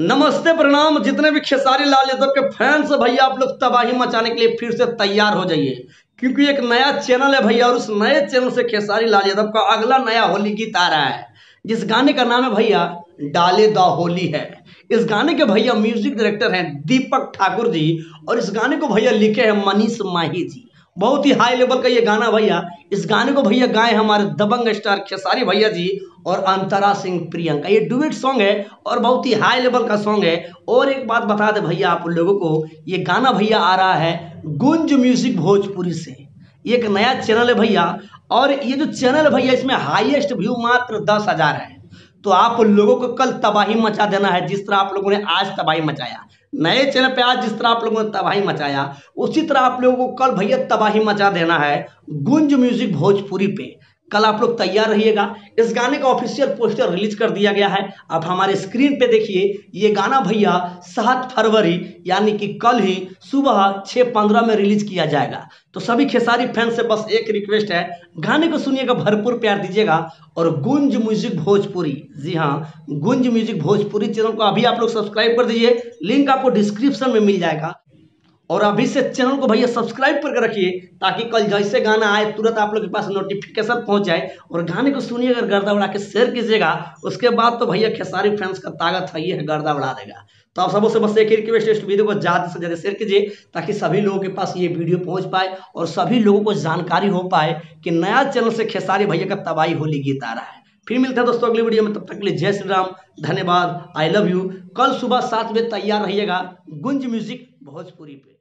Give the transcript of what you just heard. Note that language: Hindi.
नमस्ते प्रणाम। जितने भी खेसारी लाल यादव के फैंस भैया, आप लोग तबाही मचाने के लिए फिर से तैयार हो जाइए। क्योंकि एक नया चैनल है भैया, और उस नए चैनल से खेसारी लाल यादव का अगला नया होली गीत आ रहा है। जिस गाने का नाम है भैया, डाले द होली है। इस गाने के भैया म्यूज़िक डायरेक्टर हैं दीपक ठाकुर जी, और इस गाने को भैया लिखे हैं मनीष माही जी। बहुत ही हाई लेवल का ये गाना भैया। इस गाने को भैया गाए हमारे दबंग स्टार खेसारी भैया जी और अंतरा सिंह प्रियंका। ये डुएट सॉन्ग है और बहुत ही हाई लेवल का सॉन्ग है। और एक बात बता दे भैया आप लोगों को, ये गाना भैया आ रहा है गुंज म्यूज़िक भोजपुरी से। एक नया चैनल है भैया। और ये जो चैनल है भैया, इसमें हाईएस्ट व्यू मात्र दस हज़ार है। तो आप लोगों को कल तबाही मचा देना है, जिस तरह आप लोगों ने आज तबाही मचाया। नए चैनल पे आज जिस तरह आप लोगों ने तबाही मचाया, उसी तरह आप लोगों को कल भैया तबाही मचा देना है, गुंज म्यूज़िक भोजपुरी पे। कल आप लोग तैयार रहिएगा। इस गाने का ऑफिशियल पोस्टर रिलीज़ कर दिया गया है। आप हमारे स्क्रीन पे देखिए, ये गाना भैया सात फरवरी, यानी कि कल ही सुबह छः पंद्रह में रिलीज़ किया जाएगा। तो सभी खेसारी फ़ैन से बस एक रिक्वेस्ट है, गाने को सुनिएगा, भरपूर प्यार दीजिएगा। और गुंज म्यूज़िक भोजपुरी। जी हाँ गुंज म्यूज़िक भोजपुरी चैनल को अभी आप लोग सब्सक्राइब कर दीजिए। लिंक आपको डिस्क्रिप्शन में मिल जाएगा। और अभी से चैनल को भैया सब्सक्राइब करके रखिए, ताकि कल जैसे गाना आए, तुरंत आप लोग के पास नोटिफिकेशन पहुँच जाए। और गाने को सुनिए, अगर गर्दा उड़ा के शेयर कीजिएगा, उसके बाद तो भैया खेसारी फैंस का ताकत है ये है, गर्दा उड़ा देगा। तो आप सबों से बस एक ही रिक्वेस्ट इस वीडियो को ज़्यादा से ज़्यादा शेयर कीजिए, ताकि सभी लोगों के पास ये वीडियो पहुँच पाए, और सभी लोगों को जानकारी हो पाए कि नया चैनल से खेसारी भैया का तबाही होली गीत आ रहा है। फिर मिलते हैं दोस्तों अगली वीडियो में, तब तक के लिए जय श्री राम, धन्यवाद आई लव यू कल सुबह सात बजे तैयार रहिएगा, गुंज म्यूज़िक भोजपुरी पे।